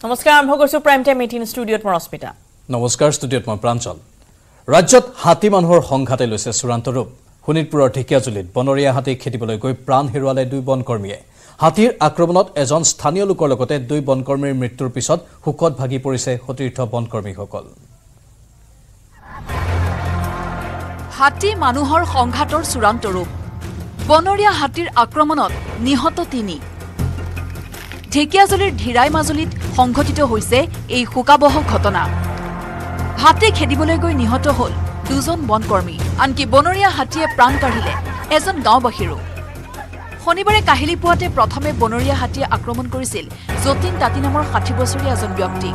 নমস্কাৰ আৰম্ভ কৰিছোঁ প্ৰাইম টাইম এইটিন ষ্টুডিঅ'ত মই ৰশ্মিতা। নমস্কাৰ ষ্টুডিঅ'ত মই প্ৰাঞ্চল। ৰাজ্যত হাতী মানুহৰ সংঘাতে লৈছে চূড়ান্ত ৰূপ। শোণিতপুৰৰ ঢেকীয়াজুলিত বনৰীয়া হাতী খেদিবলৈ গৈ প্ৰাণ হেৰুৱালে দুই বনকৰ্মীয়ে হাতীৰ আক্ৰমণত এজন স্থানীয় লোকৰ লগতে দুই বনকৰ্মীৰ মৃত্যুৰ পিছত শোকত ভাগি পৰিছে সতীৰ্থ বনকৰ্মীসকল হাতী মানুহৰ সংঘাতৰ চূড়ান্ত ৰূপ। বনৰীয়া হাতীৰ আক্ৰমণত নিহত তিনি। ঢেকীয়াজুলিৰ ধীৰাই মাজুলীত সংঘটিত হৈছে এই শোকাবহ ঘটনা। হাতী খেদিবলৈ গৈ নিহত হ'ল দুজন বনকৰ্মী আনকি বনৰীয়া হাতীয়ে প্ৰাণ কাঢ়িলে এজন গাঁওবাসীৰো। শনিবাৰে কাহিলী পুৱাতে প্ৰথমে বনৰীয়া হাতীয়ে আক্ৰমণ কৰিছিল যতীন তাঁতী নামৰ ষাঠি বছৰীয়া এজন ব্যক্তিক।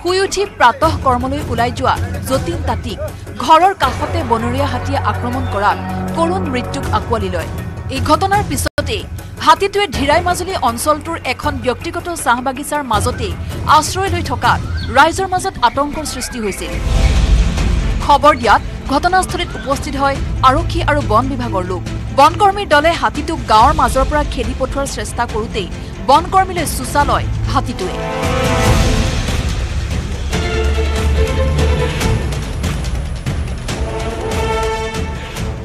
শুই উঠি প্ৰাতঃ কৰ্মলৈ ওলাই যোৱা যতীন তাঁতীক ঘৰৰ কাষতে বনৰীয়া হাতীয়ে আক্ৰমণ কৰাত কৰুণ মৃত্যুক আঁকোৱালি লয়। এই ঘটনাৰ পিছতেই হাতীটোৱে ধীৰাই মাজুলী অঞ্চলটোৰ এখন ব্যক্তিগত চাহ বাগিচাৰ মাজতেই আশ্ৰয় লৈ থকাত ৰাইজৰ মাজত আতংকৰ সৃষ্টি হৈছিল। খবৰ দিয়াত ঘটনাস্থলীত উপস্থিত হয় আৰক্ষী আৰু বন বিভাগৰ লোক। বনকৰ্মীৰ দলে হাতীটোক গাঁৱৰ মাজৰ পৰা খেদি পঠোৱাৰ চেষ্টা কৰোঁতেই বনকৰ্মীলৈ চোচা লয় হাতীটোৱে।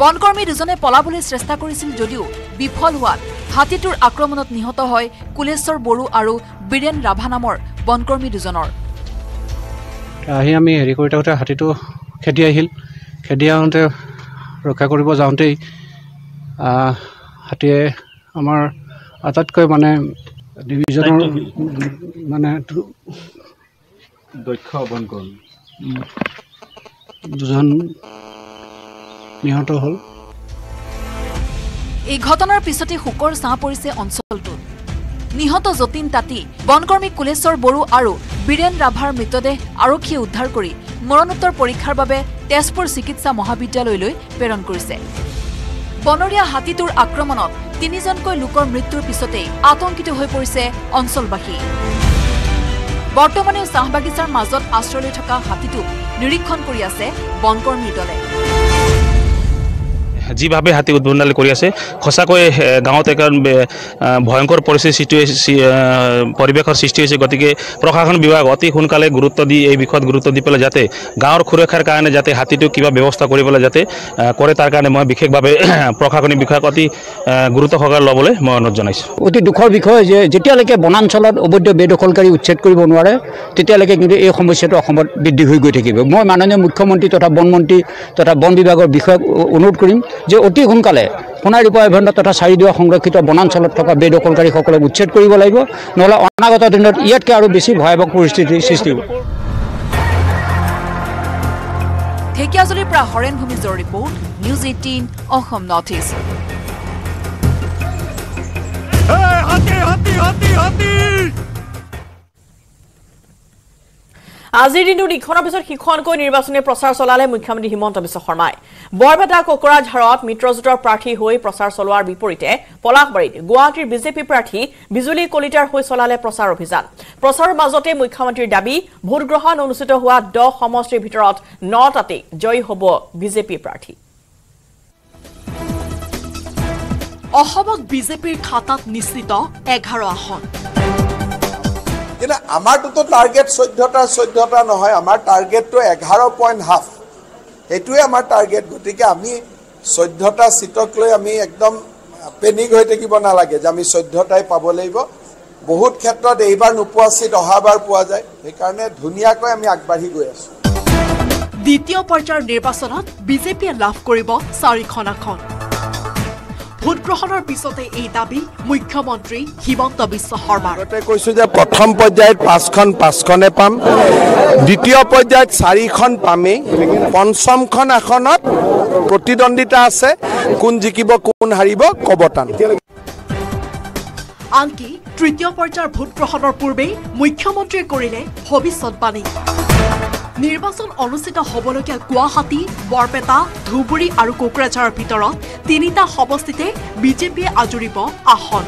বনকৰ্মী দুজনে পলাবলৈ চেষ্টা কৰিছিল যদিও বিফল হোৱাত হাতীটোৰ আক্ৰমণত নিহত হয় কুলেশ্বৰ বড়ো আৰু বীৰেন ৰাভা নামৰ বনকৰ্মী দুজনৰ। আহি আমি হেৰি কৰি থাকোঁতে হাতীটো খেদি আহিল। খেদি আহোঁতে ৰক্ষা কৰিব যাওঁতেই হাতীয়ে আমাৰ আটাইতকৈ মানে ডিভিজনৰ মানে দক্ষ বনকৰ্মী। দুজন নিহত হ'ল। এই ঘটনাৰ পিছতে শোকৰ ছাঁ পৰিছে অঞ্চলটোত। নিহত যতীন তাঁতী বনকৰ্মী কুলেশ্বৰ বড়ো আৰু বীৰেন ৰাভাৰ মৃতদেহ আৰক্ষীয়ে উদ্ধাৰ কৰি মৰণোত্তৰ পৰীক্ষাৰ বাবে তেজপুৰ চিকিৎসা মহাবিদ্যালয়লৈ প্ৰেৰণ কৰিছে। বনৰীয়া হাতীটোৰ আক্ৰমণত তিনিজনকৈ লোকৰ মৃত্যুৰ পিছতেই আতংকিত হৈ পৰিছে অঞ্চলবাসী। বৰ্তমানেও চাহ বাগিচাৰ মাজত আশ্ৰয় লৈ থকা হাতীটোক নিৰীক্ষণ কৰি আছে বনকৰ্মীৰ দলে। যিভাৱে হাতী উদ্ভণ্ডালি কৰি আছে সঁচাকৈ গাঁৱত আহ, ভয়ংকৰ পৰিস্থিতি সৃষ্টি হৈছে পৰিৱেশৰ সৃষ্টি হৈছে। গতিকে প্ৰশাসন বিভাগ অতি সোনকালে গুৰুত্ব দি এই বিষয়ত গুৰুত্ব দি পেলাই যাতে গাঁৱৰ সুৰক্ষাৰ কাৰণে যাতে হাতীটোক কিবা ব্যৱস্থা কৰি পেলাই যাতে কৰে তাৰ কাৰণে মই বিশেষভাৱে প্ৰশাসনিক বিষয়াক অতি গুৰুত্ব সহকাৰে ল'বলৈ মই অনুৰোধ জনাইছোঁ। অতি দুখৰ বিষয় যে যেতিয়ালৈকে বনাঞ্চলত অবৈধ বেদখলকাৰী উচ্ছেদ কৰিব নোৱাৰে তেতিয়ালৈকে কিন্তু এই সমস্যাটো অসমত বৃদ্ধি হৈ গৈ থাকিব। মই মাননীয় মুখ্যমন্ত্ৰী তথা বনমন্ত্ৰী তথা বন বিভাগৰ বিষয়াক অনুৰোধ কৰিম যে অতি সোনকালে সোণাৰীপা অভয়াৰণ্য তথা চাৰিদুৱা সংৰক্ষিত বনাঞ্চলত থকা বেদখলকাৰীসকলক উচ্ছেদ কৰিব লাগিব। নহ'লে অনাগত দিনত ইয়াতকৈ আৰু বেছি ভয়াৱহ পৰিস্থিতিৰ সৃষ্টি হ'ব। ঢেকীয়াজুলিৰ পৰা Haren ভূমিজৰ report news eighteen Assam north east. আজিৰ দিনটোত ইখনৰ পিছত সিখনকৈ নিৰ্বাচনী প্ৰচাৰ চলালে মুখ্যমন্ত্ৰী হিমন্ত বিশ্ব শৰ্মাই। বৰপেটা কোকৰাঝাৰত মিত্ৰজোঁটৰ প্ৰাৰ্থী হৈ প্ৰচাৰ চলোৱাৰ বিপৰীতে পলাশবাৰীত গুৱাহাটীৰ বিজেপি প্ৰাৰ্থী বিজুলী কলিতাৰ হৈ চলালে প্ৰচাৰ অভিযান। প্ৰচাৰৰ মাজতে মুখ্যমন্ত্ৰীৰ দাবী ভোটগ্ৰহণ অনুষ্ঠিত হোৱা দহ সমষ্টিৰ ভিতৰত নটাতেই জয়ী হ'ব বিজেপি প্ৰাৰ্থী। অসমত বিজেপিৰ খাতাত নিশ্চিত এঘাৰ আসন। কিন্তু আমাৰটোতো টাৰ্গেট চৈধ্যটা চৈধ্যটা নহয় আমাৰ টাৰ্গেটটো এঘাৰ পইণ্ট হাফ সেইটোৱে আমাৰ টাৰ্গেট গতিকে আমি চৈধ্যটা চিটক লৈ আমি একদম পেনিক হৈ থাকিব নালাগে যে আমি চৈধ্যটাই পাব লাগিব। বহুত ক্ষেত্ৰত এইবাৰ নোপোৱা চিট অহাবাৰ পোৱা যায়। সেইকাৰণে ধুনীয়াকৈ আমি আগবাঢ়ি গৈ আছোঁ। দ্বিতীয় পৰ্যায়ৰ নিৰ্বাচনত বিজেপিয়ে লাভ কৰিব চাৰিখন আসন। ভোটগ্ৰহণৰ পিছতে এই দাবী মুখ্যমন্ত্ৰী হিমন্ত বিশ্ব শৰ্মাৰ। কৈছোঁ যে প্ৰথম পৰ্যায়ত পাঁচখন পাঁচখনে পাম। দ্বিতীয় পৰ্যায়ত চাৰিখন পামেই। পঞ্চমখন আসনত প্ৰতিদ্বন্দ্বিতা আছে কোন জিকিব কোন হাৰিব ক'ব টান। আনকি তৃতীয় পৰ্যায়ৰ ভোটগ্ৰহণৰ পূৰ্বেই মুখ্যমন্ত্ৰীয়ে কৰিলে ভৱিষ্যৎবাণী নিৰ্বাচন অনুষ্ঠিত হ'বলগীয়া গুৱাহাটী বৰপেটা ধুবুৰী আৰু কোকৰাঝাৰৰ ভিতৰত তিনিটা সমষ্টিতে বিজেপিয়ে আজুৰিব আসন।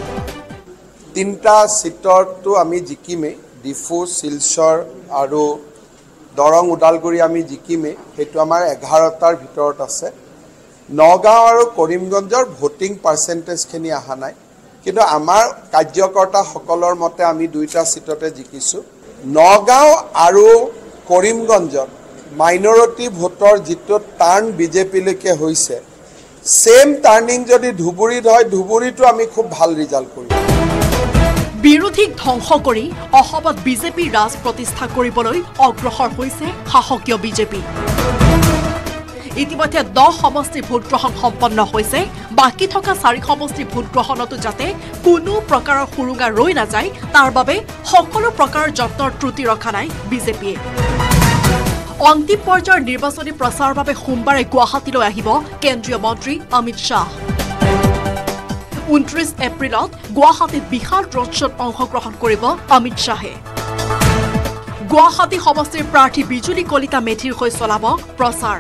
তিনিটা চিটৰটো আমি জিকিমেই ডিফু শিলচৰ আৰু দৰং ওদালগুৰি আমি জিকিমেই। সেইটো আমাৰ এঘাৰটাৰ ভিতৰত আছে। নগাঁও আৰু কৰিমগঞ্জৰ ভোটিং পাৰ্চেণ্টেজখিনি অহা নাই। কিন্তু আমাৰ কাৰ্যকৰ্তাসকলৰ মতে আমি দুইটা ছিটতে জিকিছোঁ। নগাঁও আৰু কৰিমগঞ্জত মাইনৰিটি ভোটৰ যিটো টাৰ্ণ বিজেপিলৈকে হৈছে ছেইম টাৰ্ণিং যদি ধুবুৰীত হয় ধুবুৰীতো আমি খুব ভাল ৰিজাল্ট কৰিম। বিৰোধীক ধ্বংস কৰি অসমত বিজেপি ৰাজ প্ৰতিষ্ঠা কৰিবলৈ অগ্ৰসৰ হৈছে শাসকীয় বিজেপি। ইতিমধ্যে দহ সমষ্টিৰ ভোটগ্ৰহণ সম্পন্ন হৈছে। বাকী থকা চাৰি সমষ্টিৰ ভোটগ্ৰহণতো যাতে কোনো প্ৰকাৰৰ সুৰুঙা ৰৈ নাযায় তাৰ বাবে সকলো প্ৰকাৰৰ যত্নৰ ত্ৰুটি ৰখা নাই বিজেপিয়ে। অন্তিম পৰ্যায়ৰ নিৰ্বাচনী প্ৰচাৰৰ বাবে সোমবাৰে গুৱাহাটীলৈ আহিব কেন্দ্ৰীয় মন্ত্ৰী অমিত শ্বাহ। ঊনত্ৰিছ এপ্ৰিলত গুৱাহাটীত বিশাল ৰোড শ্বত অংশগ্ৰহণ কৰিব অমিত শ্বাহে। গুৱাহাটী সমষ্টিৰ প্ৰাৰ্থী বিজুলী কলিতা মেধিৰ হৈ চলাব প্ৰচাৰ।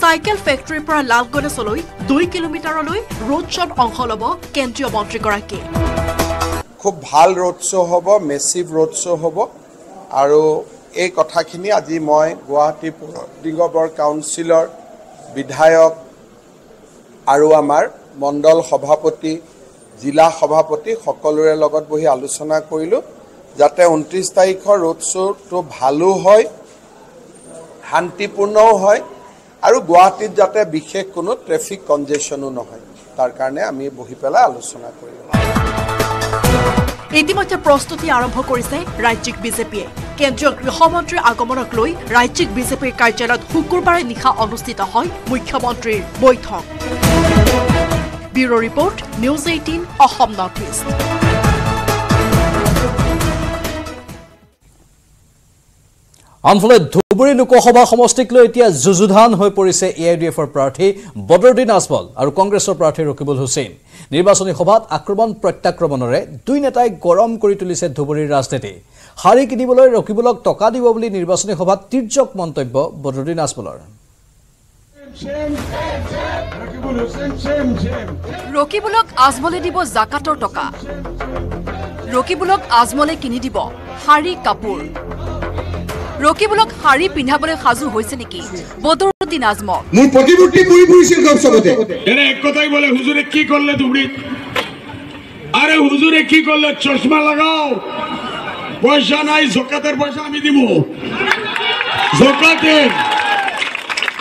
চাইকেল ফেক্টৰীৰ পৰা লাল গণেশলৈ দুই কিলোমিটাৰলৈ ৰোড শ্বত অংশ ল'ব কেন্দ্ৰীয় মন্ত্ৰীগৰাকীয়ে খুব ভাল ৰোড শ্ব' হ'ব মেচিভ ৰোড শ্ব' হ'ব। আৰু এই কথাখিনি আজি মই গুৱাহাটী পৌৰ নিগমৰ কাউন্সিলৰ বিধায়ক আৰু আমাৰ মণ্ডল সভাপতি জিলা সভাপতি সকলোৰে লগত বহি আলোচনা কৰিলোঁ। যাতে ঊনত্ৰিছ তাৰিখৰ ৰোড শ্ব'টো ভালো হয় শান্তিপূৰ্ণও হয় আৰু গুৱাহাটীত যাতে বিশেষ কোনো ট্ৰেফিক কনজেশ্যনো নহয় তাৰ কাৰণে আমি বহি পেলাই আলোচনা কৰিলোঁ ইতিমধ্যে প্ৰস্তুতি আৰম্ভ কৰিছে ৰাজ্যিক বিজেপিয়ে। কেন্দ্ৰীয় গৃহমন্ত্ৰীৰ আগমনক লৈ ৰাজ্যিক বিজেপিৰ কাৰ্যালয়ত শুকুৰবাৰে নিশা অনুষ্ঠিত হয় মুখ্যমন্ত্ৰীৰ বৈঠক। Bureau' report news eighteen Assam north east. আনফালে ধুবুৰী লোকসভা সমষ্টিক লৈ এতিয়া যুযুধান হৈ পৰিছে এ আই ডি এফৰ প্ৰাৰ্থী বদৰুদ্দিন আজমল আৰু কংগ্ৰেছৰ প্ৰাৰ্থী ৰকিবুল হুছেইন। নিৰ্বাচনী সভাত আক্ৰমণ প্ৰত্যাক্ৰমণেৰে দুই নেতাই গৰম কৰি তুলিছে ধুবুৰীৰ ৰাজনীতি। শাৰী কিনিবলৈ ৰকিবুলক টকা দিব বুলি নিৰ্বাচনী সভাত তীৰ্যক মন্তব্য বদৰুদ্দিন আজমলৰ। ৰকিবুলক আজমলে দিব জাকাতৰ টকা। ৰকিবুলক আজমলে কিনি দিব শাৰী কাপোৰ। ৰকিবুলক শাৰী পিন্ধাবলৈ সাজু হৈছে নেকি? বদৰুদ্দিন আজমল মোৰ প্ৰতিমূৰ্তি পুৰি ফুৰিছিল গপ চবতে। এরা এক কথাই বলে হুজুরে কি করলে তুমি আরে হুজুরে কি করলে চশমা লাগাও। পয়সা নাই জকাতের পয়সা আমি দিব জকাতের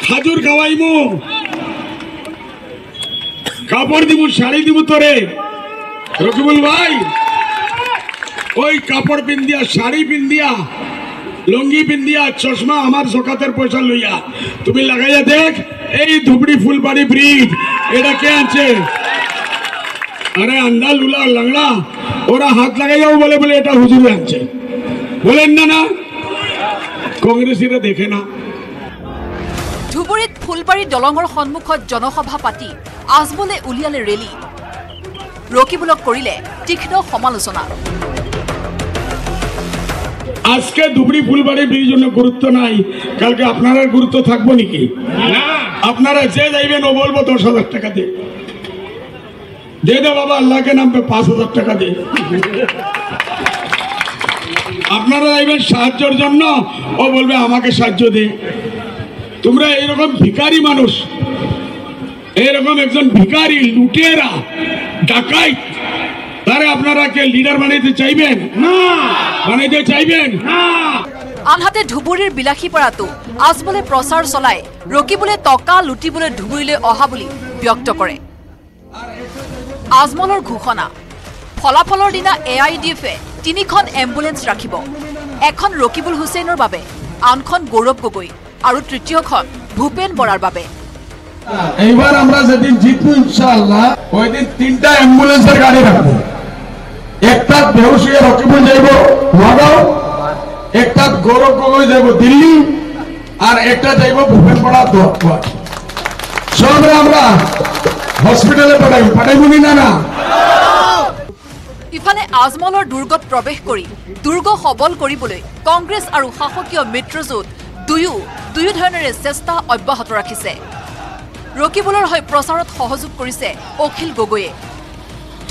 খাজুর খাওয়াইমু কাপড় দিব শাড়ি দিব তোরে রকিবুল ভাই ওই কাপড় পিন্দিয়া শাড়ি পিন্দিয়া লুঙ্গি পিন্দিয়া চশমা আমার জকাতের পয়সা লইয়া। তুমি লাগাইয়া দেখ, এই ধুবড়ি ফুলবাড়ি ব্রিজ, এটা কে আছে আরে আন্দা লুলা লাংড়া ওরা হাত লাগাইয়াও বলে বলে এটা হুজুরে আনছে। বলেন না না। কংগ্রেসীরা দেখে না। ধুবুৰীত ফুলবাৰী দলঙৰ সন্মুখত জনসভা পাতি আজমলে উলিয়ালে ৰেলী। ৰকিবুলক কৰিলে তীক্ষ্ণ সমালোচনা। আজকে ধুবড়ি ফুলবাড়ি ব্রিজ জন্য গুরুত্ব নাই। কালকে আপনারা গুরুত্ব থাকব নাকি? আপনারা যে যাইবেন ও বলব দশ হাজার টাকা দে। দে দে বাবা আল্লাহকে নামবে পাঁচ হাজার টাকা দে। আপনারা যাইবেন সাহায্যের জন্য ও বলবে আমাকে সাহায্য দে। তোমরা এইরকম ভিখারি মানুষ এইরকম একজন ভিখারি লুটেরা ডাকাইত তাৰে আপনাৰা কে লিডাৰ বানাইতে চাইবেন? না। বানাইতে চাইবেন? না। আনহাতে ধুবুৰীৰ বিলাসীপাৰাতো আজমলে প্ৰচাৰ চলাই ৰকিবুলে টকা লুটিবলৈ ধুবুৰীলৈ অহা বুলি ব্যক্ত কৰে। আজমলৰ ঘোষণা ফলাফলৰ দিনা এ আই ডি এফে তিনিখন এম্বুলেন্স ৰাখিব। এখন ৰকিবুল হুছেইনৰ বাবে আনখন গৌৰৱ গগৈ আৰু তৃতীয়খন ভূপেন বৰাৰ বাবে। এইবাৰ আমৰা যেদিন জিতবো ইনশাআল্লাহ ওই দিন তিনটা অ্যাম্বুলেন্সেৰ গাড়ি ৰাখবো। একটা বেহুশ হয়ে রকিবুল যাইব নগাঁও একটা গৌরব গগৈ যাইব, দিল্লি। আর একটা যাইব ভূপেনপাড়া দোয়ার সবরে আমরা হসপিটালে পাঠাইব পাঠাইব কি না না? ইফালে আজমলৰ দুৰ্গত প্ৰৱেশ কৰি, দুৰ্গ সবল কৰিবলৈ কংগ্ৰেছ আৰু শাসকীয় মিত্ৰজোঁট দুয়ো দুয়ো ধৰণেৰে চেষ্টা অব্যাহত ৰাখিছে। ৰকিবুলৰ হৈ প্ৰচাৰত সহযোগ কৰিছে অখিল গগৈয়ে।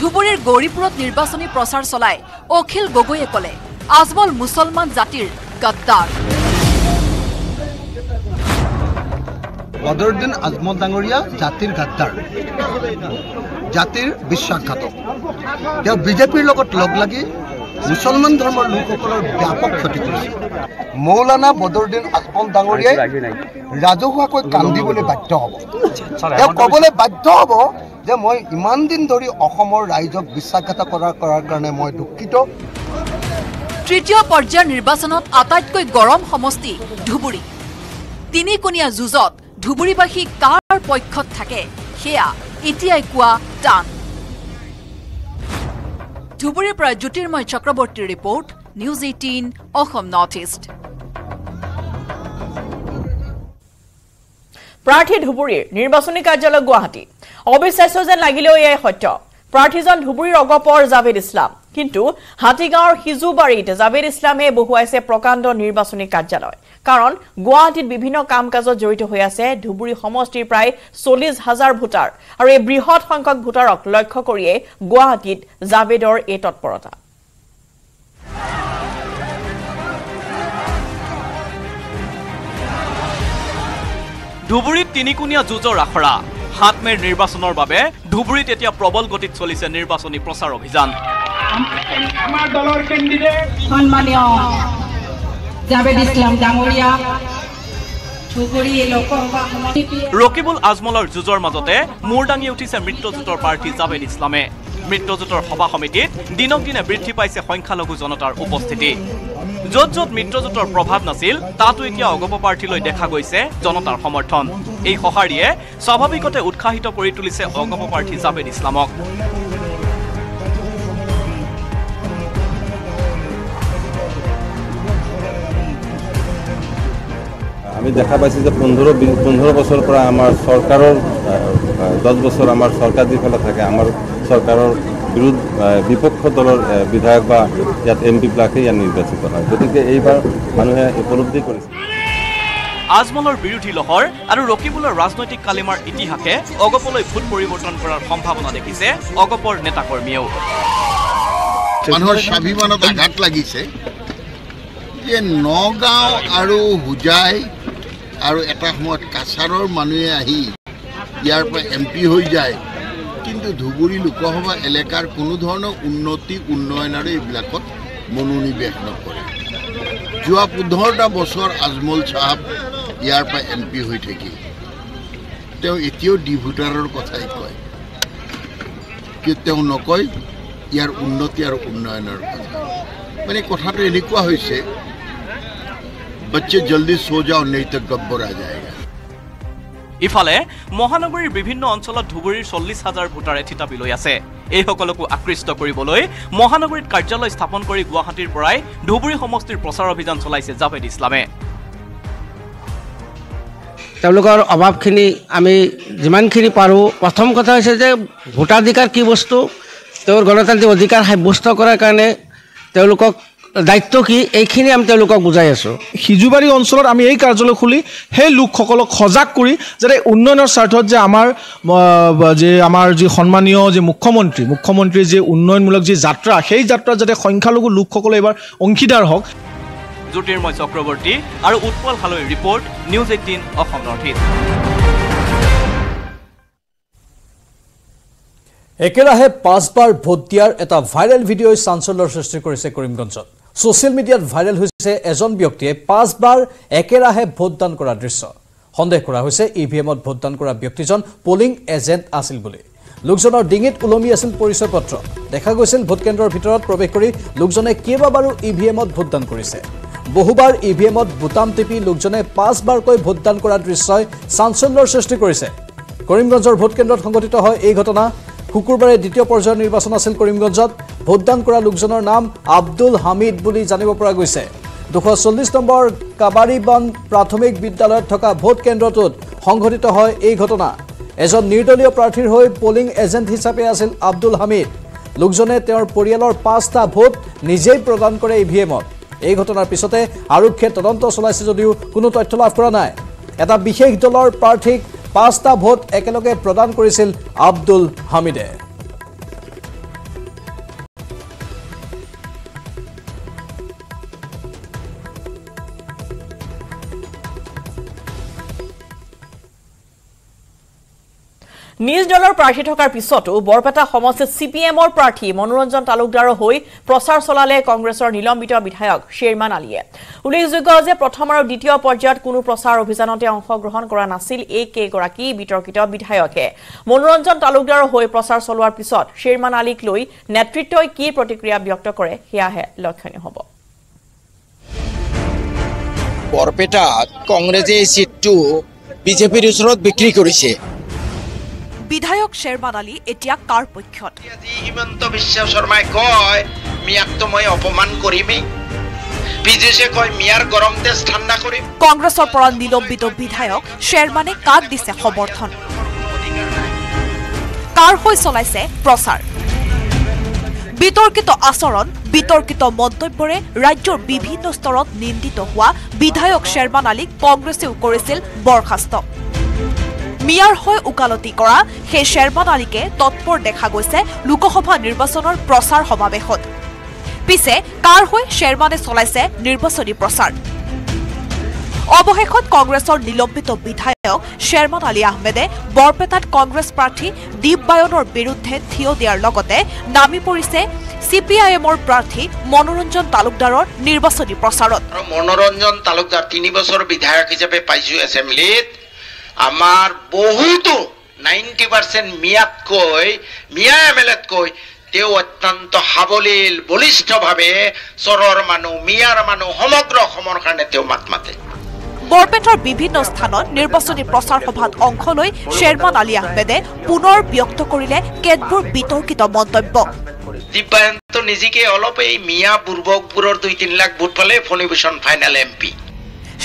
ধুবুৰীৰ গৌৰীপুৰত নিৰ্বাচনী প্ৰচাৰ চলাই অখিল গগৈয়ে ক'লে আজমল মুছলমান জাতিৰ গদ্দাৰ। বদৰুদ্দিন আজমল ডাঙৰীয়া জাতিৰ গাদ্দাৰ। জাতিৰ বিশ্বাসঘাতক। তেওঁ বিজেপিৰ লগত লগ লাগি মুছলমান ধৰ্মৰ লোকসকলৰ ব্যাপক ক্ষতি কৰিছে। মৌলানা বদৰুদ্দিন আজমল ডাঙৰীয়াই ৰাজহুৱাকৈ কান্দিবলৈ বাধ্য হ'ব। তেওঁ ক'বলৈ বাধ্য হ'ব যে মই ইমান দিন ধৰি অসমৰ ৰাইজক বিশ্বাসঘাত কৰাৰ কৰাৰ কাৰণে মই দুখিত। তৃতীয় পৰ্যায়ৰ নিৰ্বাচনত আটাইতকৈ গৰম সমষ্টি ধুবুৰী। তিনিকোণীয়া যুঁজত ধুবুৰীবাসী কাৰ পক্ষত থাকে? সেয়া এতিয়াই কোৱা টান। ধুবুৰীৰ পৰা জ্যোতিৰ্ময় চক্ৰৱৰ্তীৰ report news eighteen Assam north east. প্ৰাৰ্থী ধুবুৰীৰ নিৰ্বাচনী কাৰ্যালয় গুৱাহাটী। অবিশ্বাস্য যেন লাগিলেও এয়াই সত্য। প্ৰাৰ্থীজন ধুবুৰীৰ অগপৰ জাভেদ ইছলাম। কিন্তু হাতীগাঁৱৰ সিজুবাৰীত জাভেদ ইছলামে বহুৱাইছে প্ৰকাণ্ড নিৰ্বাচনী কাৰ্যালয়। কাৰণ গুৱাহাটীত বিভিন্ন কাম কাজত জড়িত হৈ আছে ধুবুৰী সমষ্টিৰ প্ৰায় চল্লিছ হাজাৰ ভোটাৰ। আৰু এই বৃহৎ সংখ্যক ভোটাৰক লক্ষ্য কৰিয়ে গুৱাহাটীত জাভেদৰ এই তৎপৰতা। ধুবুৰীত তিনিকোণীয়া যুঁজৰ আখৰা। সাত মেৰ নিৰ্বাচনৰ বাবে ধুবুৰীত এতিয়া প্ৰবল গতিত চলিছে নিৰ্বাচনী প্ৰচাৰ অভিযান। আমাৰ দলৰ কেণ্ডিডেট। সন্মানীয় জাভেদ ইছলাম ডাঙৰীয়া ধুবুৰী লোকসভা সমষ্টি ৰকিবুল আজমলৰ যুঁজৰ মাজতে মূৰ দাঙি উঠিছে মিত্ৰজোঁটৰ প্ৰাৰ্থী জাভেদ ইছলামে। মিত্ৰজোঁটৰ সভা সমিতিত দিনক দিনে বৃদ্ধি পাইছে সংখ্যালঘু জনতাৰ উপস্থিতি। য'ত য'ত মিত্ৰজোঁটৰ প্ৰভাৱ নাছিল তাতো এতিয়া অগপ প্ৰাৰ্থীলৈ দেখা গৈছে জনতাৰ সমৰ্থন। এই সঁহাৰিয়ে স্বাভাৱিকতে উৎসাহিত কৰি তুলিছে অগপ প্ৰাৰ্থী জাভেদ ইছলামক। আমি দেখা পাইছোঁ যে পোন্ধৰ পোন্ধৰ বছৰৰ পৰা আমাৰ চৰকাৰৰ দহ বছৰ আমাৰ চৰকাৰ যিফালে থাকে। আমাৰ চৰকাৰৰ বিৰোধ বিপক্ষ দলৰ বিধায়ক বা ইয়াত এম পিবিলাকে ইয়াত নিৰ্বাচিত হয়। গতিকে এইবাৰ মানুহে উপলব্ধি কৰিছে। আজমলৰ বিৰোধী লহৰ আৰু ৰকিবুলৰ ৰাজনৈতিক কালিমাৰ ইতিহাসে অগপলৈ ভোট পৰিৱৰ্তন কৰাৰ সম্ভাৱনা দেখিছে অগপৰ নেতাকৰ্মীয়েও। মানুহৰ স্বাভিমানত আঘাত লাগিছে। যে নগাঁও আৰু হোজাই আৰু এটা সময়ত কাছাৰৰ মানুহে আহি ইয়াৰ পৰা এম পি হৈ যায়। কিন্তু ধুবুৰী লোকসভা এলেকাৰ কোনো ধৰণৰ উন্নতি উন্নয়ন আৰু এইবিলাকত মনোনিৱেশ নকৰে। যোৱা পোন্ধৰটা বছৰ আজমল চাহাব ইয়াৰ পৰা এম পি হৈ থাকিল তেওঁ এতিয়াও ডি ভোটাৰৰ কথাই কয়। নকয় ইয়াৰ উন্নতি আৰু উন্নয়নৰ কথা। মানে কথাটো এনেকুৱা হৈছে বচ্চে জলদি সো যাও নেই তো গব্বৰ আ যায়গা ইফালে মহানগৰীৰ বিভিন্ন অঞ্চলত ধুবুৰীৰ চল্লিছ হাজাৰ ভোটাৰে থিতাপি লৈ আছে। এইসকলকো আকৃষ্ট কৰিবলৈ মহানগৰীত কাৰ্যালয় স্থাপন কৰি গুৱাহাটীৰ পৰাই ধুবুৰী সমষ্টিৰ প্ৰচাৰ অভিযান চলাইছে জাভেদ ইছলামে। তেওঁলোকৰ অভাৱখিনি আমি যিমানখিনি পাৰোঁ প্ৰথম কথা হৈছে যে ভোটাধিকাৰ কি বস্তু? তেওঁৰ গণতান্ত্ৰিক অধিকাৰ সাব্যস্ত কৰাৰ কাৰণে তেওঁলোকক দায়িত্ব কি? এইখিনি আমি তেওঁলোকক বুজাই আছোঁ। সিজুবাৰী অঞ্চলত আমি এই কাৰ্যালয় খুলি সেই লোকসকলক সজাগ কৰি যাতে উন্নয়নৰ স্বাৰ্থত যে আমাৰ যে আমাৰ যি সন্মানীয় যে মুখ্যমন্ত্ৰী মুখ্যমন্ত্ৰীৰ যি উন্নয়নমূলক যি যাত্ৰা সেই যাত্ৰাত যাতে সংখ্যালঘু লোকসকলে এইবাৰ অংশীদাৰ হওক। জ্যোতিৰ্ময় চক্ৰৱৰ্তী আৰু Utpal হালৈৰ report news eighteen Assam north east. একেৰাহে পাঁচবাৰ ভোট দিয়াৰ এটা ভাইৰেল ভিডিঅ'ই চাঞ্চল্যৰ সৃষ্টি কৰিছে কৰিমগঞ্জত। ছ'চিয়েল মিডিয়াত ভাইৰেল হৈছে এজন ব্যক্তিয়ে পাঁচবাৰ একেৰাহে ভোটদান কৰা দৃশ্য। সন্দেহ কৰা হৈছে ই ভি এমত ভোটদান কৰা ব্যক্তিজন পলিং এজেণ্ট আছিল বুলি। লোকজনৰ ডিঙিত ওলমি আছিল পৰিচয় পত্ৰ। দেখা গৈছিল ভোটকেন্দ্ৰৰ ভিতৰত প্ৰৱেশ কৰি লোকজনে কেইবাবাৰো ই ভি এমত ভোটদান কৰিছে। বহুবাৰ ই ভি এমত বুটাম টিপি লোকজনে পাঁচবাৰকৈ ভোটদান কৰা দৃশ্যই চাঞ্চল্যৰ সৃষ্টি কৰিছে। কৰিমগঞ্জৰ ভোটকেন্দ্ৰত সংঘটিত হয় এই ঘটনা। শুকুৰবাৰে দ্বিতীয় পৰ্যায়ৰ নিৰ্বাচন আছিল কৰিমগঞ্জত। ভোটদান কৰা লোকজনৰ নাম আব্দুল হামিদ বুলি জানিব পৰা গৈছে। দুশ চল্লিছ নম্বৰ কাবাৰীবান প্ৰাথমিক বিদ্যালয়ত থকা ভোট কেন্দ্ৰটোত সংঘটিত হয় এই ঘটনা। এজন নিৰ্দলীয় প্ৰাৰ্থীৰ হৈ পলিং এজেণ্ট হিচাপে আছিল আব্দুল হামিদ। লোকজনে তেওঁৰ পৰিয়ালৰ পাঁচটা ভোট নিজেই প্ৰদান কৰে ই ভি এমত এই ঘটনাৰ পিছতে আৰক্ষীয়ে তদন্ত চলাইছে যদিও কোনো তথ্য লাভ কৰা নাই। এটা বিশেষ দলৰ প্ৰাৰ্থীক পাঁচটা ভোট একেলগে প্ৰদান কৰিছিল আব্দুল হামিদে। নিজ দলৰ প্ৰাৰ্থী থকাৰ পিছতো বৰপেটা সমষ্টিত চি পি এমৰ প্ৰাৰ্থী মনোৰঞ্জন তালুকদাৰৰ হৈ প্ৰচাৰ চলালে কংগ্ৰেছৰ নিলম্বিত বিধায়ক শ্বেৰমান আলীয়ে। উল্লেখযোগ্য যে প্ৰথম আৰু দ্বিতীয় পৰ্যায়ত কোনো প্ৰচাৰ অভিযানতে অংশগ্ৰহণ কৰা নাছিল এই কেইগৰাকী বিতৰ্কিত বিধায়কে। মনোৰঞ্জন তালুকদাৰৰ হৈ প্ৰচাৰ চলোৱাৰ পিছত শ্বেৰমান আলীক লৈ নেতৃত্বই কি প্ৰতিক্ৰিয়া ব্যক্ত কৰে সেয়াহে লক্ষণীয় হ'ব। বৰপেটাত কংগ্ৰেছে চিটটো বিজেপিৰ ওচৰত বিক্ৰী কৰিছে। বিধায়ক শ্বেৰমান আলী এতিয়া কাৰ পক্ষত? হিমন্ত বিশ্ব শৰ্মাই কয় মিয়াকতো মই অপমান কৰিমেই। কংগ্ৰেছৰ পৰা নিলম্বিত বিধায়ক শ্বেৰমানে কাক দিছে সমৰ্থন? কাৰ হৈ চলাইছে প্ৰচাৰ? বিতৰ্কিত আচৰণ বিতৰ্কিত মন্তব্যৰে ৰাজ্যৰ বিভিন্ন স্তৰত নিন্দিত হোৱা বিধায়ক শ্বেৰমান আলীক কংগ্ৰেছেও কৰিছিল বৰখাস্ত। মিয়াৰ হৈ ওকালতি কৰা সেই শ্বেৰমান আলীকে তৎপৰ দেখা গৈছে লোকসভা নিৰ্বাচনৰ প্ৰচাৰ সমাৱেশত। পিছে কাৰ হৈ শ্বেৰমানে চলাইছে নিৰ্বাচনী প্ৰচাৰ? অৱশেষত কংগ্ৰেছৰ নিলম্বিত বিধায়ক শ্বেৰমান আলী আহমেদে বৰপেটাত কংগ্ৰেছ প্ৰাৰ্থী দীপ বায়নৰ বিৰুদ্ধে থিয় দিয়াৰ লগতে নামি পৰিছে চি পি আই এমৰ প্ৰাৰ্থী মনোৰঞ্জন তালুকদাৰৰ নিৰ্বাচনী প্ৰচাৰত। মনোৰঞ্জন তালুকদাৰ তিনি বছৰ বিধায়ক হিচাপে পাইছোঁ এছেম্বলিত আমাৰ বহুতো নাইণ্টি পাৰ্চেণ্ট মিয়াতকৈ মিয়া এম এল এতকৈ তেওঁ অত্যন্ত সাৱলীল বলিষ্ঠভাৱে চৰৰ মানুহ মিয়াৰ মানুহ সমগ্ৰ অসমৰ কাৰণে তেওঁ মাত মাতে। বৰপেটাৰ বিভিন্ন স্থানত নিৰ্বাচনী প্ৰচাৰ সভাত অংশ লৈ শ্বেৰমান আলী আহমেদে পুনৰ ব্যক্ত কৰিলে কেতবোৰ বিতৰ্কিত মন্তব্য। দিব্যায়ন্ত নিজিকে অলপ এই মিয়া বুৰ্বকবোৰৰ দুই তিনি লাখ ভোট পালে Phanibhushan final M P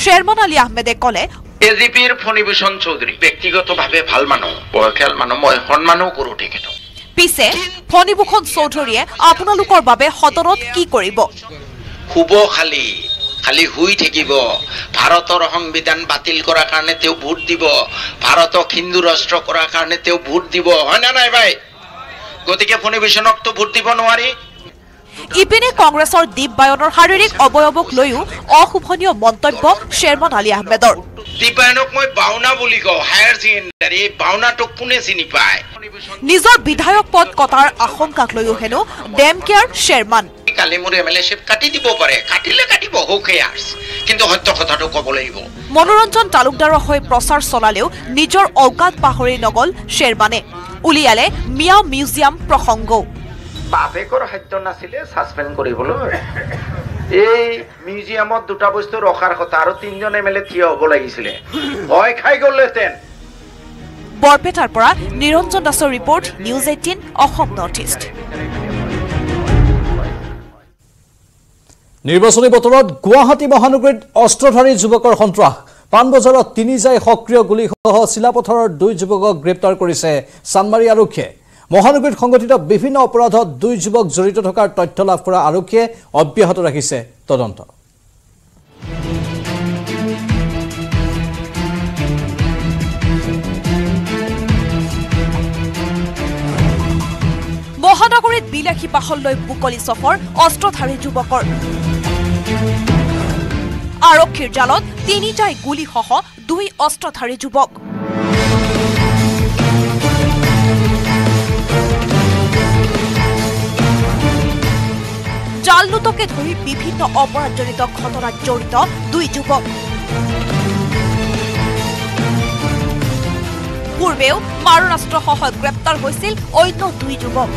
Sherman Ali আহমেদে ক'লে এ জি পিৰ ফণীভূষণ চৌধুৰী। ব্যক্তিগতভাৱে ভাল মানুহ বয়সীয়াল মানুহ মই সন্মানো কৰোঁ তেখেতক। পিছে ফণীভূষণ চৌধুৰীয়ে আপোনালোকৰ বাবে সদনত কি কৰিব? শুব খালী খালী শুই থাকিব। ভাৰতৰ সংবিধান বাতিল কৰাৰ কাৰণে তেওঁ ভোট দিব। ভাৰতক হিন্দু ৰাষ্ট্ৰ কৰাৰ কাৰণে তেওঁ ভোট দিব। হয় নে নাই ভাই? গতিকে ফণীভূষণকতো ভোট দিব নোৱাৰি। ইপিনে কংগ্ৰেছৰ দীপ বায়নৰ শাৰীৰিক অৱয়ৱক লৈও অশোভনীয় মন্তব্য শ্বেৰমান আলী আহমেদৰ। দীপায়নক মই বাওনা বুলি কওঁ হায়াৰ ছেকেণ্ডাৰী বাওনাটোক কোনে চিনি পায়? নিজৰ বিধায়ক পদ কটাৰ আশংকাক লৈও হেনো ডেম কেয়াৰ শ্বেৰমান কালি মোৰ এম এল এ শ্বিপ কাটি দিব পাৰে কাটিলে কাটিব হুকেয়াৰ্ছ কিন্তু সত্য কথাটো ক'ব লাগিব। মনোৰঞ্জন তালুকদাৰৰ হৈ প্ৰচাৰ চলালেও নিজৰ অৱকাত পাহৰি নগল শ্বেৰমানে উলিয়ালে মিয়া মিউজিয়াম প্ৰসংগও। বাপেকৰ সাধ্য নাছিলে ছাছপেণ্ড কৰিবলৈ। এই মিউজিয়ামত দুটা বস্তু ৰখাৰ কথা আৰু তিনিজন এম এল এ থিয় হ'ব লাগিছিলে। ভয় খাই গ'লহেঁতেন বৰপেটাৰ পৰা নিৰঞ্জন দাসৰ report news eighteen Assam north east. নিৰ্বাচনী বতৰত গুৱাহাটী মহানগৰীত অস্ত্ৰধাৰী যুৱকৰ সন্ত্ৰাস। পাণবজাৰত তিনি যায় সক্ৰিয় গুলীসহ চিলাপথাৰৰ দুই যুৱকক গ্ৰেপ্তাৰ কৰিছে চানমাৰী আৰক্ষীয়ে। মহানগৰীত সংঘটিত বিভিন্ন অপৰাধত দুই যুৱক জড়িত থকাৰ তথ্য লাভ কৰা আৰক্ষীয়ে অব্যাহত ৰাখিছে তদন্ত। মহানগৰীত বিলাসী বাহন লৈ মুকলি চফৰ অস্ত্ৰধাৰী যুৱকৰ। আৰক্ষীৰ জালত তিনিটাই গুলীসহ দুই অস্ত্ৰধাৰী যুৱক। জাল নোটকে ধৰি বিভিন্ন অপৰাধজনিত ঘটনাত জড়িত দুই যুৱক। পূৰ্বেও মাৰণাস্ত্ৰসহ গ্ৰেপ্তাৰ হৈছিল অন্য দুই যুৱক।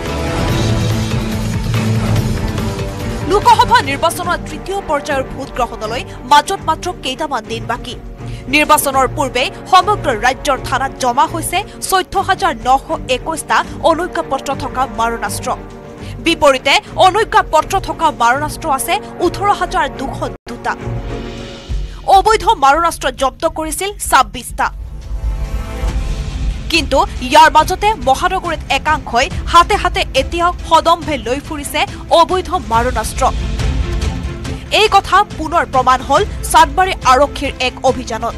লোকসভা নিৰ্বাচনৰ তৃতীয় পৰ্যায়ৰ ভোটগ্ৰহণলৈ মাজত মাত্ৰ কেইটামান দিন বাকী। নিৰ্বাচনৰ পূৰ্বে সমগ্ৰ ৰাজ্যৰ থানাত জমা হৈছে চৈধ্য হাজাৰ নশ একৈশটা অনুজ্ঞাপত্ৰ থকা মাৰণাস্ত্ৰ। বিপৰীতে অনুজ্ঞাপত্ৰ থকা মাৰণাস্ত্ৰ আছে ওঠৰ হাজাৰ দুশ দুটা। অবৈধ মাৰণাস্ত্ৰ জব্দ কৰিছিল ছাব্বিছটা কিন্তু ইয়াৰ মাজতে মহানগৰীত একাংশই হাতে হাতে এতিয়াও সদম্ভে লৈ ফুৰিছে অবৈধ মাৰণাস্ত্ৰ এই কথা পুনৰ প্ৰমাণ হল চান্দমাৰী আৰক্ষীৰ এক অভিযানত।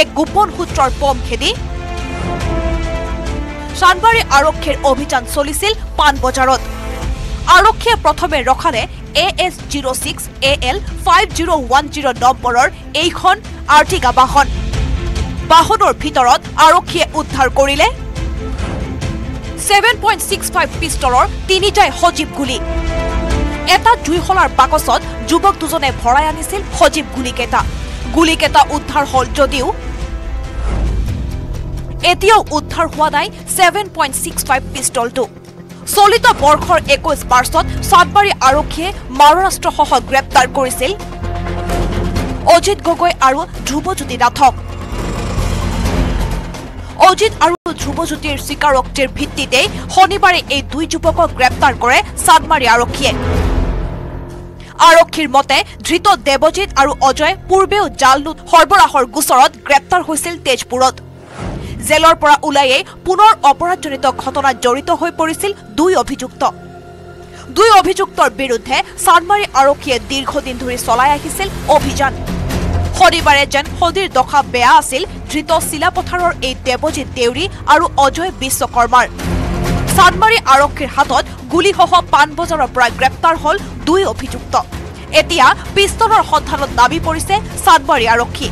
এক গোপন সূত্ৰৰ পম খেদি চান্দমাৰী আৰক্ষীৰ অভিযান চলিছিল পাণবজাৰত। আৰক্ষীয়ে প্ৰথমে ৰখালে A S zero' six A L five zero' one zero' নম্বৰৰ এইখন আৰ্টিকা বাহন বাহনৰ ভিতৰত আৰক্ষীয়ে উদ্ধাৰ কৰিলে। ছেভেন পইণ্ট ছিক্স ফাইভ পিষ্টলৰ তিনিটাই সজীৱ গুলী। এটা জুই শলাৰ বাকচত যুৱক দুজনে ভৰাই আনিছিল সজীৱ গুলীকেইটা। গুলীকেইটা উদ্ধাৰ হ'ল যদিও এতিয়াও উদ্ধাৰ হোৱা নাই ছেভেন পইণ্ট ছিক্স ফাইভ পিষ্টলটো। চলিত বৰ্ষৰ একৈছ মাৰ্চত চাটবাৰী আৰক্ষীয়ে মাৰণাস্ত্ৰসহ গ্ৰেপ্তাৰ কৰিছিল। অজিত গগৈ আৰু ধ্ৰুৱজ্যোতি নাথক। অজিত আৰু ধ্ৰুৱজ্যোতিৰ স্বীকাৰোক্তিৰ ভিত্তিতে শনিবাৰে এই দুই যুৱকক গ্ৰেপ্তাৰ কৰে চাটমাৰী আৰক্ষীয়ে। আৰক্ষীৰ মতে ধৃত দেৱজিৎ আৰু অজয় পূৰ্বেও জাল সৰবৰাহৰ গোচৰত গ্ৰেপ্তাৰ হৈছিল তেজপুৰত। জেলৰ পৰা ওলাইয়ে পুনৰ অপৰাধজনিত ঘটনাত জড়িত হৈ পৰিছিল দুই অভিযুক্ত। দুই অভিযুক্তৰ বিৰুদ্ধে চানমাৰী আৰক্ষীয়ে দীৰ্ঘদিন ধৰি চলাই আহিছিল অভিযান। শনিবাৰে যেন সদীৰ দশা বেয়া আছিল ধৃত চিলাপথাৰৰ এই দেৱজিৎ দেউৰী আৰু অজয় বিশ্বকৰ্মাৰ। চানমাৰী আৰক্ষীৰ হাতত গুলীসহ পাণবজাৰৰ পৰা গ্ৰেপ্তাৰ হ'ল দুই অভিযুক্ত। এতিয়া পিষ্টলৰ সন্ধানত নামি পৰিছে চানমাৰী আৰক্ষী।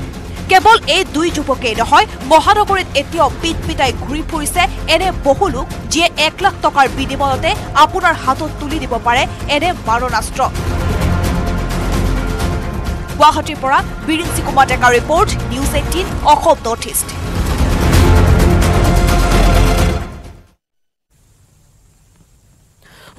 কেৱল এই দুই যুৱকেই নহয় মহানগৰীত এতিয়াও পিট পিটাই ঘূৰি ফুৰিছে। এনে বহু লোক যিয়ে এক লাখ টকাৰ বিনিময়তে আপোনাৰ হাতত তুলি দিব পাৰে এনে মাৰণাস্ত্ৰ। গুৱাহাটীৰ পৰা Biranchi Kumar Deka report news eighteen Assam north east.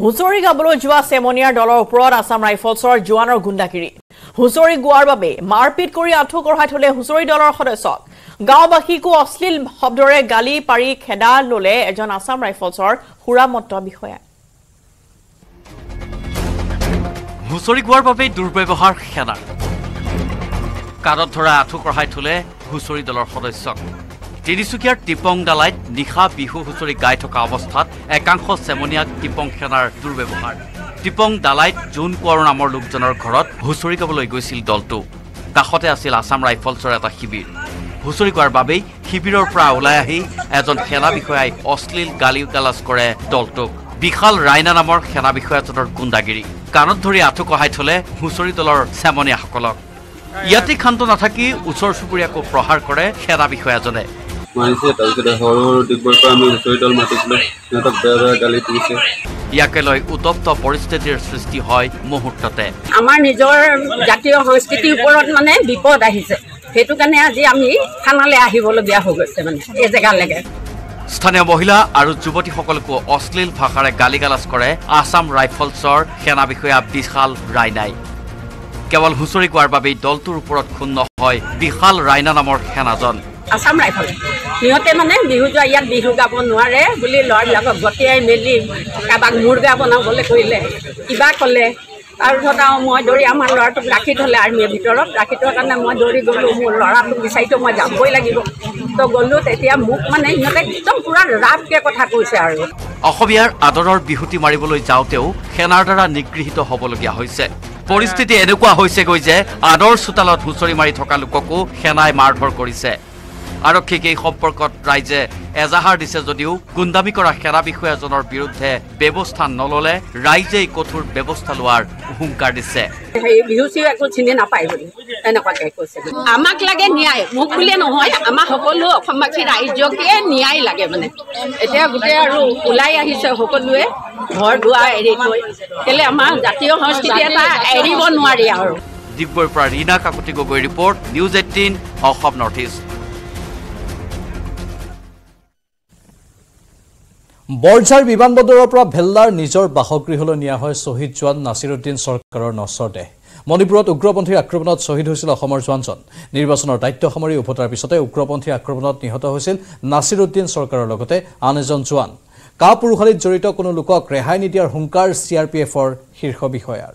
হুঁচৰি গাবলৈ যোৱা চেমনীয়াৰ দলৰ ওপৰত আছাম ৰাইফলছৰ জোৱানৰ গুণ্ডাগিৰি। হুঁচৰি গোৱাৰ বাবে মাৰপিট কৰি আঁঠু কঢ়াই থলে হুঁচৰি দলৰ সদস্যক। গাঁওবাসীকো অশ্লীল শব্দৰে গালি পাৰি খেদা ললে এজন আছাম ৰাইফলছৰ সুৰামত্ত বিষয়াই। হুঁচৰি গোৱাৰ বাবেই দুৰ্ব্যৱহাৰ সেনাৰ কাণত ধৰা আঁঠু কঢ়াই থলে হুঁচৰি দলৰ সদস্যক। তিনিচুকীয়াৰ টিপং দালাইত নিশা বিহু হুঁচৰি গাই থকা অৱস্থাত একাংশ চেমনীয়াক টিপং সেনাৰ দুৰ্ব্যৱহাৰ। টিপং দালাইত জোন কোঁৱৰ নামৰ লোকজনৰ ঘৰত হুঁচৰি গাবলৈ গৈছিল দলটো। কাষতে আছিল আছাম ৰাইফলছৰ এটা শিবিৰ। হুঁচৰি গোৱাৰ বাবেই শিবিৰৰ পৰা ওলাই আহি এজন সেনা বিষয়াই অশ্লীল গালি গালাজ কৰে দলটোক। বিশাল ৰাইনা নামৰ সেনা বিষয়াজনৰ গুণ্ডাগিৰি। কাণত ধৰি আঁঠু কঢ়াই থলে হুঁচৰি দলৰ চেমনীয়াসকলক। ইয়াতে ক্ষান্ত নাথাকি ওচৰ চুবুৰীয়াকো প্ৰহাৰ কৰে সেনা বিষয়াজনে। মাৰিছে তাৰপিছতে সৰু সৰু ডিগবৈৰ পৰা আমি হুঁচৰি দল মাতিছিলোঁ। সিহঁতক বেয়া বেয়া গালি দিছে। ইয়াকে লৈ উত্তপ্ত পৰিস্থিতিৰ সৃষ্টি হয় মুহূৰ্ততে। আমাৰ নিজৰ জাতীয় সংস্কৃতিৰ ওপৰত মানে বিপদ আহিছে। সেইটো কাৰণে আজি আমি থানালৈ আহিবলগীয়া হৈ গৈছে মানে এই জেগালৈকে। স্থানীয় মহিলা আৰু যুৱতীসকলকো অশ্লীল ভাষাৰে গালি গালাজ কৰে আছাম ৰাইফলছৰ সেনা বিষয়া বিশাল ৰাইনাই। কেৱল হুঁচৰি গোৱাৰ বাবেই দলটোৰ ওপৰত ক্ষুণ্ণ হয় বিশাল ৰাইনা নামৰ সেনাজন। আছাম ৰাইফল। সিহঁতে মানে বিহু যোৱা ইয়াত বিহু গাব নোৱাৰে বুলি ল'ৰাবিলাকক গতিয়াই মেলি কাৰোবাক মুৰ্গা বনাবলৈ কৰিলে কিবা ক'লে। তাৰপিছত আৰু মই দৌৰি আমাৰ ল'ৰাটোক ৰাখি থ'লে আৰ্মীৰ ভিতৰত ৰাখি থোৱাৰ কাৰণে মই দৌৰি গ'লোঁ মোৰ ল'ৰাটোক বিচাৰিতো মই যাবই লাগিব। তো গ'লোঁ তেতিয়া মোক মানে সিহঁতে একদম পূৰা ৰাফকৈ কথা কৈছে আৰু। অসমীয়াৰ আদৰৰ বিহুটি মাৰিবলৈ যাওঁতেও সেনাৰ দ্বাৰা নিগৃহীত হ'বলগীয়া হৈছে। পৰিস্থিতি এনেকুৱা হৈছেগৈ যে আদৰ চোতালত হুঁচৰি মাৰি থকা লোককো সেনাই মাৰধৰ কৰিছে। আৰক্ষীক এই সম্পৰ্কত ৰাইজে এজাহাৰ দিছে যদিও গুণ্ডামী কৰা সেনা বিষয়াজনৰ বিৰুদ্ধে ব্যৱস্থা নললে ৰাইজেই কঠোৰ ব্যৱস্থা লোৱাৰ হুংকাৰ দিছে। আমাক লাগে ন্যায় মোক বুলিয়ে নহয় আমাৰ সকলো অসমবাসী ৰাইজকে ন্যায় লাগে মানে। এতিয়া গোটেই আৰু ওলাই আহিছে সকলোৱে ঘৰ দুৱাৰ এৰি থৈ কেলৈ আমাৰ জাতীয় সংস্কৃতি এটা এৰিব নোৱাৰি আৰু। ডিগবৈৰ পৰা Rina Kakati Gogoi report news eighteen Assam north east. Borjhar বিমানবন্দৰৰ পৰা ভেল্লাৰ নিজৰ বাসগৃহলৈ নিয়া হয় শ্বহীদ জোৱান নাছিৰুদ্দিন চৰকাৰৰ নশ্বৰ দেহ মণিপুৰত উগ্ৰপন্থীৰ আক্ৰমণত শ্বহীদ হৈছিল অসমৰ জোৱানজন নিৰ্বাচনৰ দায়িত্ব সামৰি উভতাৰ পিছতে উগ্ৰপন্থীৰ আক্ৰমণত নিহত হৈছিল নাছিৰুদ্দিন চৰকাৰৰ লগতে আন এজন জোৱান। কাপুৰুষালীত জড়িত কোনো লোকক ৰেহাই নিদিয়াৰ হুংকাৰ চি আৰ পি এফৰ শীৰ্ষ বিষয়াৰ।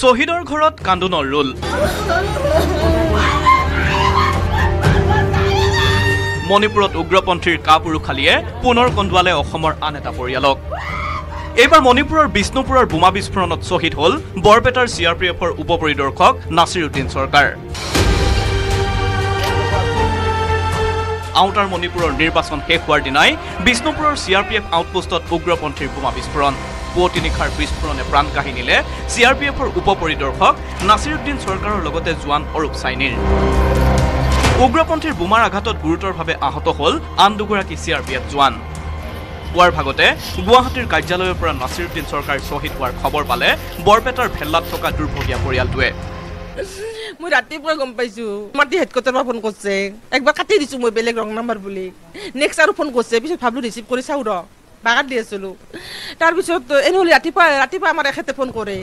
শ্বহীদৰ ঘৰত কান্দোনৰ ৰোল। মণিপুৰত উগ্ৰপন্থীৰ কাপুৰুষালীয়ে পুনৰ কন্দুৱালে অসমৰ আন এটা পৰিয়ালক। এইবাৰ মণিপুৰৰ বিষ্ণুপুৰৰ বোমা বিস্ফোৰণত শ্বহীদ হ'ল বৰপেটাৰ চি আৰ পি এফৰ উপ পৰিদৰ্শক নাছিৰুদ্দিন চৰকাৰ। আউটাৰ মণিপুৰৰ নিৰ্বাচন শেষ হোৱাৰ দিনাই বিষ্ণুপুৰৰ চি আৰ পি এফ আউটপোষ্টত উগ্ৰপন্থীৰ বোমা বিস্ফোৰণ। পুৱতি নিশাৰ বিস্ফোৰণে প্ৰাণ কাঢ়ি নিলে চি আৰ পি এফৰ উপ পৰিদৰ্শক নাছিৰুদ্দিন চৰকাৰৰ লগতে জোৱান অৰূপ চাইনীৰ উগ্ৰপন্থীৰ বোমাৰ আঘাতত গুৰুতৰভাৱে আহত হ'ল আন দুগৰাকী চি আৰ পি এফ জোৱান। পুৱাৰ ভাগতে গুৱাহাটীৰ কাৰ্যালয়ৰ পৰা নাছিৰুদ্দিন চৰকাৰ শ্বহীদ হোৱাৰ খবৰ পালে বৰপেটাৰ ভেল্লাত থকা দুৰ্ভগীয়া পৰিয়ালটোৱে। মই ৰাতিপুৱাই গম পাইছো মাটি হেডকোৱাৰ্টাৰ পৰা ফোন কৰিছে। একবাৰ কাটি দিছো মই বেলেগ ৰং নাম্বাৰ বুলি। নেক্সট আৰু ফোন কৰিছে পিছত ভাবলো ৰিচিভ কৰি চাওঁ ৰ। বাগাত দি আছিলো। তাৰপিছত এনেহ'লে ৰাতিপুৱা ৰাতিপুৱা আমাৰ এখেতে ফোন কৰে।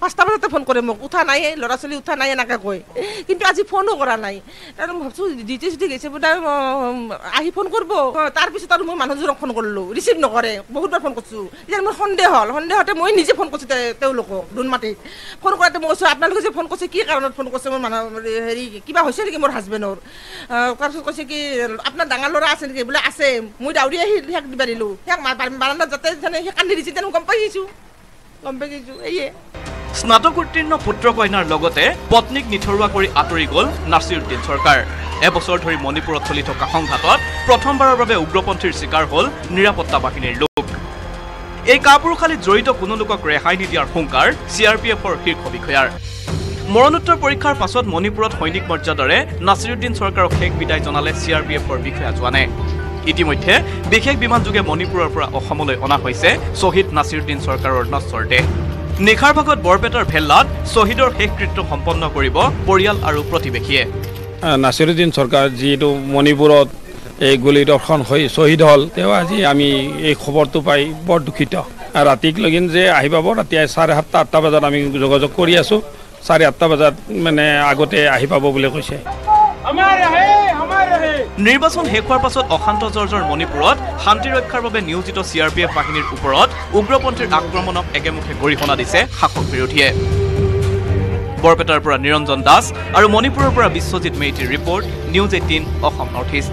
পাঁচটা বজাতে ফোন কৰে মোক। উঠা নাই ল'ৰা ছোৱালী উঠা নাই এনেকৈ কয় কিন্তু আজি ফোনো কৰা নাই। মই ভাবছোঁ ডিউটি চিউটি গৈছে বোধ আহি ফোন কৰিব। তাৰপিছত আৰু মই মানুহজনক ফোন কৰিলোঁ। ৰিচিভ নকৰে। বহুতবাৰ ফোন কৰিছোঁ। এতিয়া মোৰ সন্দেহ হ'ল। সন্দেহতে মই নিজে ফোন কৰিছোঁ তেওঁলোকক দুনমাটিত। ফোন কৰাতে মই কৈছোঁ আপোনালোকে যে ফোন কৰিছে কি কাৰণত ফোন কৰিছে? মোৰ মানুহ হেৰি কিবা হৈছে নেকি মোৰ হাজবেণ্ডৰ তাৰপিছত কৈছে কি আপোনাৰ ডাঙৰ ল'ৰা আছে নেকি? বোলে আছে। মই দাউৰি আহি সিয়াক দিবা দিলোঁ। সিয়াক বাৰান্দাত যাতে সি কান্দি দিছে তেনে গম পাই গম পাই গৈছোঁ এয়ে স্নাতকোত্তীৰ্ণ পুত্ৰ কন্যাৰ লগতে পত্নীক নিথৰুৱা কৰি আঁতৰি গ'ল নাছিৰুদ্দিন চৰকাৰ। এবছৰ ধৰি মণিপুৰত চলি থকা সংঘাতত প্ৰথমবাৰৰ বাবে উগ্ৰপন্থীৰ চিকাৰ হ'ল নিৰাপত্তা বাহিনীৰ লোক। এই কাপুৰুষালীত জড়িত কোনো লোকক ৰেহাই নিদিয়াৰ হুংকাৰ চি আৰ পি এফৰ শীৰ্ষ বিষয়াৰ। মৰণোত্তৰ পৰীক্ষাৰ পাছত মণিপুৰত সৈনিক মৰ্যাদাৰে নাছিৰুদ্দিন চৰকাৰক শেষ বিদায় জনালে চি আৰ পি এফৰ বিষয়া জোৱানে। ইতিমধ্যে বিশেষ বিমানযোগে মণিপুৰৰ পৰা অসমলৈ অনা হৈছে শ্বহীদ নাছিৰুদ্দিন চৰকাৰৰ নশ্বৰ দেহ। নিশাৰ ভাগত বৰপেটাৰ ভেল্লাত শ্বহীদৰ শেষকৃত্য সম্পন্ন কৰিব পৰিয়াল আৰু প্ৰতিবেশীয়ে। নাছিৰুদ্দিন চৰকাৰ যিটো মণিপুৰত এই গুলীদৰ্শন হৈ শ্বহীদ হ'ল তেওঁ আজি আমি এই খবৰটো পাই বৰ দুখিত। ৰাতিক লগিন যে আহি পাব ৰাতি চাৰে সাতটা আঠটা বজাত আমি যোগাযোগ কৰি আছোঁ। চাৰে আঠটা বজাত মানে আগতে আহি পাব বুলি কৈছে। নিৰ্বাচন শেষ হোৱাৰ পাছত অশান্ত জৰ্জৰ মণিপুৰত শান্তি ৰক্ষাৰ বাবে নিয়োজিত চি আৰ পি এফ বাহিনীৰ ওপৰত উগ্ৰপন্থীৰ আক্ৰমণক একেমুখে গৰিহণা দিছে শাসক বিৰোধীয়ে। বৰপেটাৰ পৰা নিৰঞ্জন দাস আৰু মণিপুৰৰ পৰা Biswajit মেইতিৰ report news eighteen Assam north east.